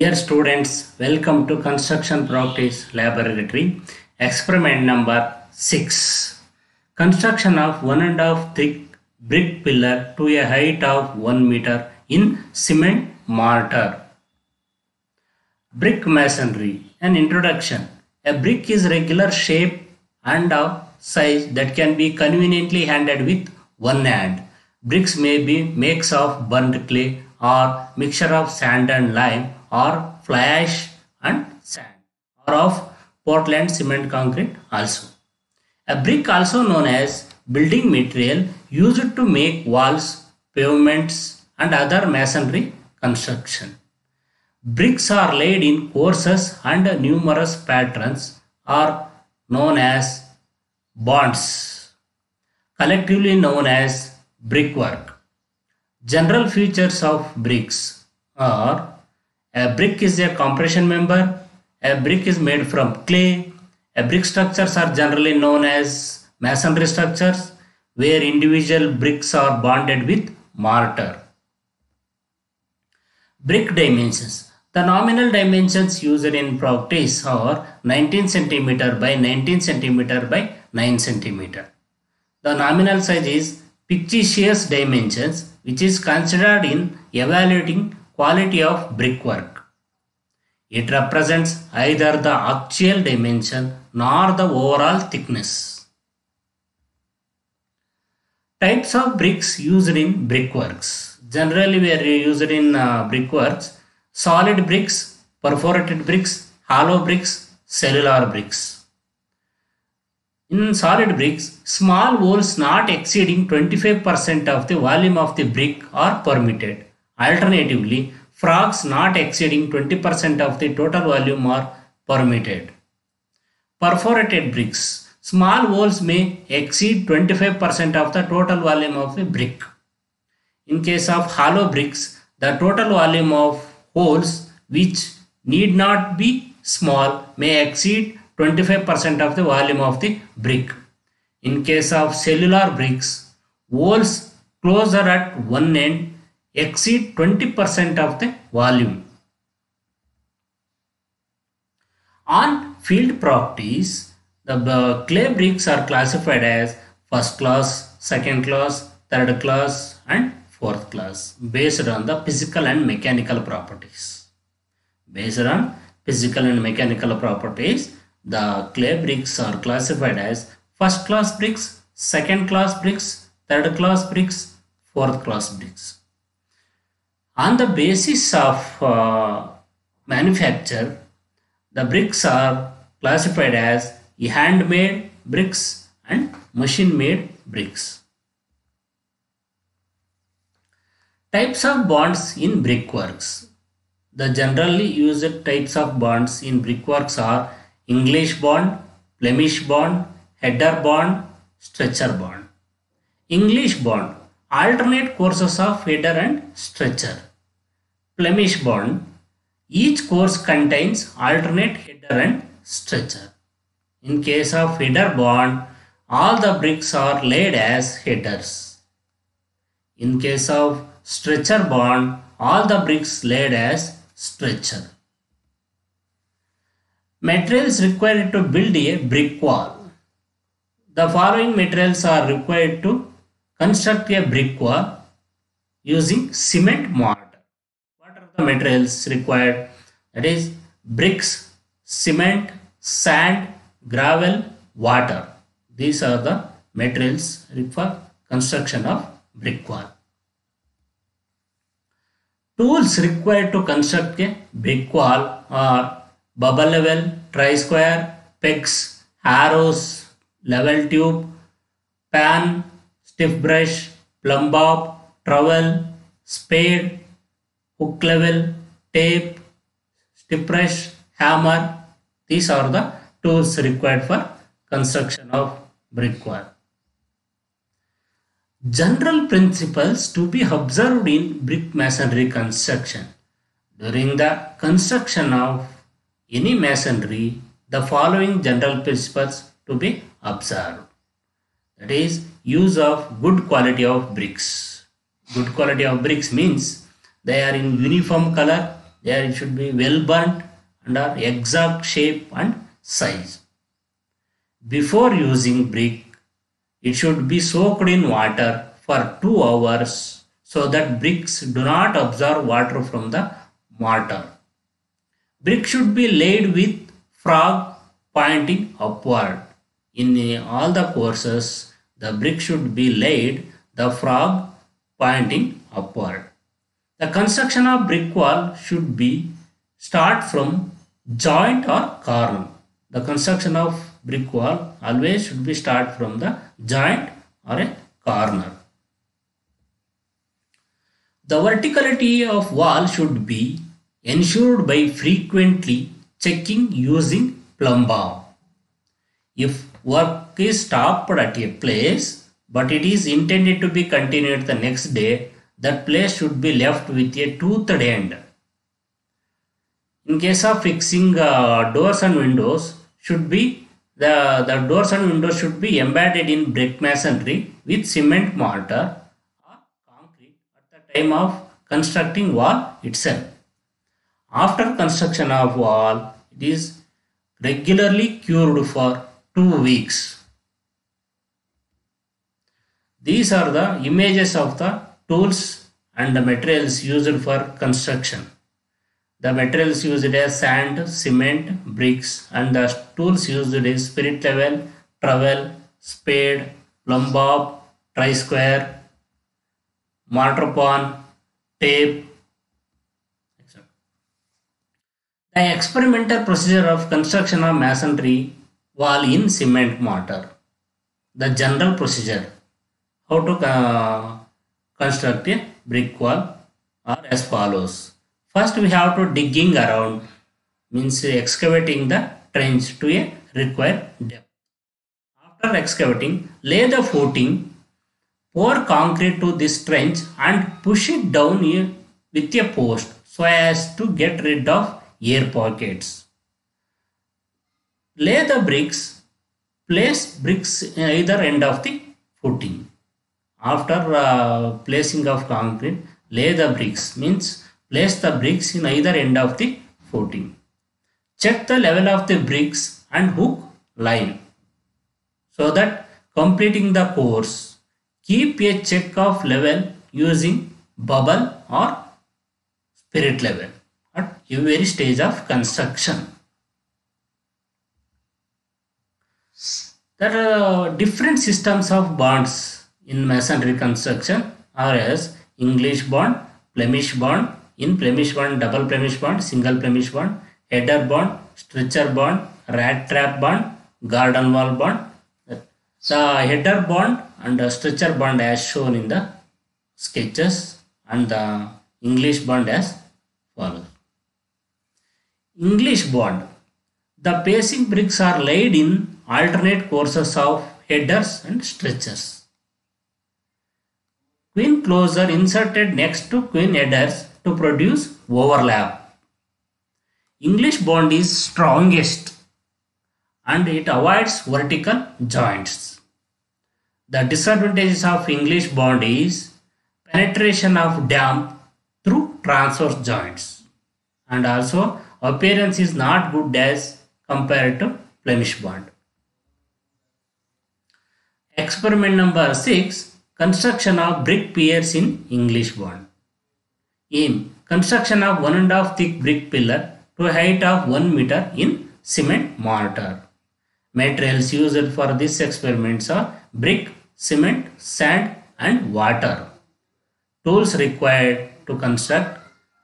Dear students, welcome to Construction Practice Laboratory. Experiment number 6. Construction of one and a half thick brick pillar to a height of 1 meter in cement mortar. Brick masonry. An introduction. A brick is regular shape and of size that can be conveniently handled with one hand. Bricks may be makes of burnt clay or mixture of sand and lime or fly ash and sand or of Portland cement concrete also. A brick also known as building material used to make walls, pavements and other masonry construction. Bricks are laid in courses and numerous patterns are known as bonds, collectively known as brickwork. General features of bricks are a brick is a compression member, a brick is made from clay, a brick structures are generally known as masonry structures where individual bricks are bonded with mortar. Brick dimensions. The nominal dimensions used in practice are 19 cm by 19 cm by 9 cm. The nominal size is fictitious dimensions which is considered in evaluating quality of brickwork. It represents either the actual dimension nor the overall thickness. Types of bricks used in brickworks. Generally, we are used in uh, brickworks solid bricks, perforated bricks, hollow bricks, cellular bricks. In solid bricks, small holes not exceeding 25% of the volume of the brick are permitted. Alternatively, frogs not exceeding 20% of the total volume are permitted. Perforated bricks. Small holes may exceed 25% of the total volume of a brick. In case of hollow bricks, the total volume of holes which need not be small may exceed 25% of the volume of the brick. In case of cellular bricks, holes closer at one end exceed 20% of the volume. On field practice, the clay bricks are classified as first class, second class, third class and fourth class based on the physical and mechanical properties. Based on physical and mechanical properties, the clay bricks are classified as first class bricks, second class bricks, third class bricks, fourth class bricks. On the basis of uh, manufacture, the bricks are classified as handmade bricks and machine made bricks. Types of bonds in brickworks. The generally used types of bonds in brickworks are English bond, Flemish bond, header bond, stretcher bond. English bond alternate courses of header and stretcher. Flemish bond each course contains alternate header and stretcher. In case of header bond all the bricks are laid as headers. In case of stretcher bond, all the bricks laid as stretcher. Materials required to build a brick wall. The following materials are required to construct a brick wall using cement mortar. What are the materials required? That is bricks, cement, sand, gravel, water. These are the materials for construction of brick wall. Tools required to construct a brick wall are bubble level, tri-square, pegs, arrows, level tube, pan, stiff brush, plumb bob, trowel, spade, hook level, tape, stiff brush, hammer. These are the tools required for construction of brick wall. General principles to be observed in brick masonry construction. During the construction of any masonry, the following general principles to be observed. That is use of good quality of bricks. Good quality of bricks means they are in uniform color, they it should be well burnt and are exact shape and size. Before using brick, it should be soaked in water for 2 hours so that bricks do not absorb water from the mortar. Brick should be laid with frog pointing upward. In all the courses, the brick should be laid the frog pointing upward. The construction of brick wall should be start from joint or corner. The construction of brick wall always should be start from the joint or a corner. The verticality of wall should be ensured by frequently checking using plumb bob. If work is stopped at a place but it is intended to be continued the next day, that place should be left with a toothed end. In case of fixing uh, doors and windows, should be the, the doors and windows should be embedded in brick masonry with cement mortar or concrete at the time of constructing wall itself. After construction of wall, it is regularly cured for two weeks. These are the images of the tools and the materials used for construction. The materials used as sand, cement, bricks and the tools used is spirit level, trowel, spade, plumb bob, tri-square, mortar pan, tape, etc. The experimental procedure of construction of masonry wall in cement mortar. The general procedure. How to uh, construct a brick wall are as follows. First we have to digging around means excavating the trench to a required depth. After excavating, lay the footing, pour concrete to this trench and push it down with a post so as to get rid of air pockets. Lay the bricks, place bricks either end of the footing. After uh, placing of concrete, lay the bricks means place the bricks in either end of the footing. Check the level of the bricks and hook line so that completing the course keep a check of level using bubble or spirit level at every stage of construction. There are different systems of bonds in masonry construction are as English bond, Flemish bond, in Flemish bond, double Flemish bond, single Flemish bond, header bond, stretcher bond, rat trap bond, garden wall bond. The header bond and the stretcher bond as shown in the sketches and the English bond as follows. English bond. The pacing bricks are laid in alternate courses of headers and stretchers. Queen closer inserted next to queen headers to produce overlap. English bond is strongest and it avoids vertical joints. The disadvantages of English bond is penetration of damp through transverse joints and also appearance is not good as compared to Flemish bond. Experiment number 6 Construction of brick piers in English bond. Aim Construction of one and a half thick brick pillar to a height of 1 meter in cement mortar. Materials used for this experiments are brick, cement, sand and water. Tools required to construct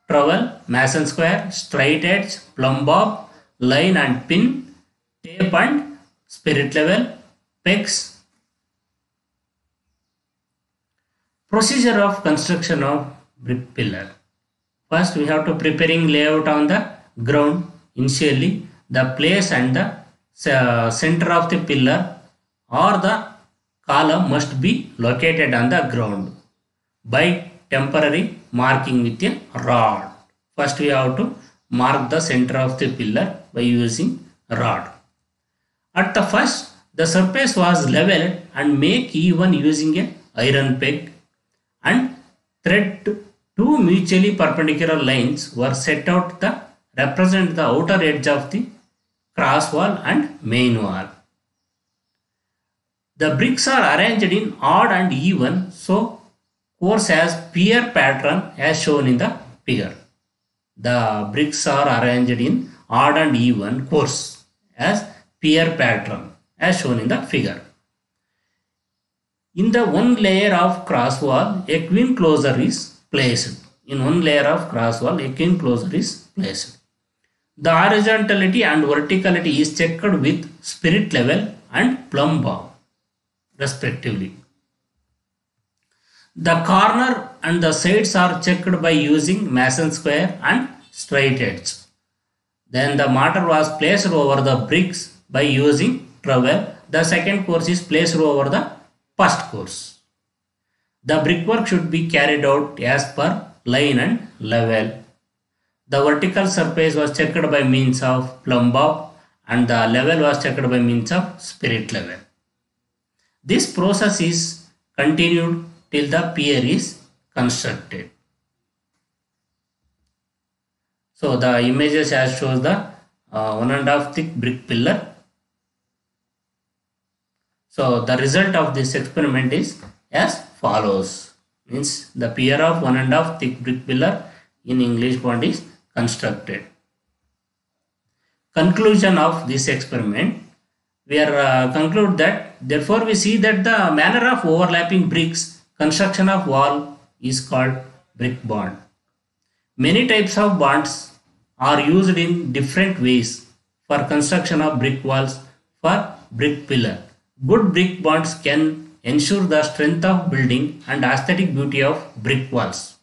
trowel, mason square, straight edge, plumb bob, line and pin, tape and spirit level, pegs. Procedure of construction of brick pillar. First we have to preparing layout on the ground initially the place and the uh, center of the pillar or the column must be located on the ground by temporary marking with a rod. First we have to mark the center of the pillar by using rod. At the first the surface was leveled and make even using a iron peg thread Two mutually perpendicular lines were set out to represent the outer edge of the cross wall and main wall. The bricks are arranged in odd and even so course as pier pattern as shown in the figure. The bricks are arranged in odd and even course as pier pattern as shown in the figure. In the one layer of cross wall, a queen closer is placed. In one layer of cross wall, a queen closer is placed. The horizontality and verticality is checked with spirit level and plumb bob respectively. The corner and the sides are checked by using mason square and straight edge. Then the mortar was placed over the bricks by using trowel. The second course is placed over the first course. The brickwork should be carried out as per line and level. The vertical surface was checked by means of plumb bob and the level was checked by means of spirit level. This process is continued till the pier is constructed. So the images as shows the uh, one and a half thick brick pillar. So the result of this experiment is as follows. Means the pier of one and a half thick brick pillar in English bond is constructed. Conclusion of this experiment we are uh, conclude that therefore we see that the manner of overlapping bricks construction of wall is called brick bond. Many types of bonds are used in different ways for construction of brick walls for brick pillar. Good brick bonds can ensure the strength of building and aesthetic beauty of brick walls.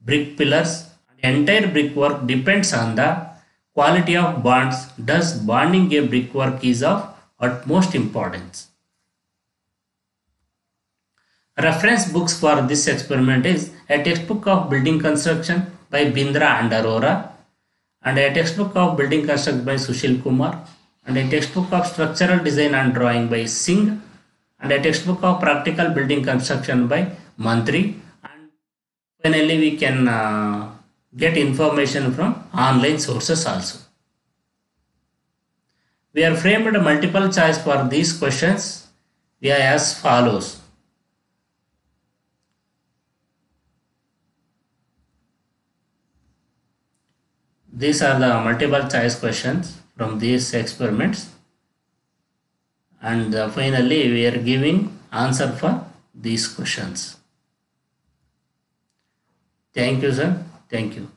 Brick pillars and entire brickwork depends on the quality of bonds. Thus, bonding a brickwork is of utmost importance. Reference books for this experiment is a textbook of building construction by Bindra and Arora and a textbook of building construction by Sushil Kumar and a textbook of structural design and drawing by Singh and a textbook of practical building construction by Mantri and finally we can uh, get information from online sources also. We are framed multiple choice for these questions. We are as follows. These are the multiple choice questions from these experiments and uh, finally we are giving answer for these questions. Thank you sir. Thank you.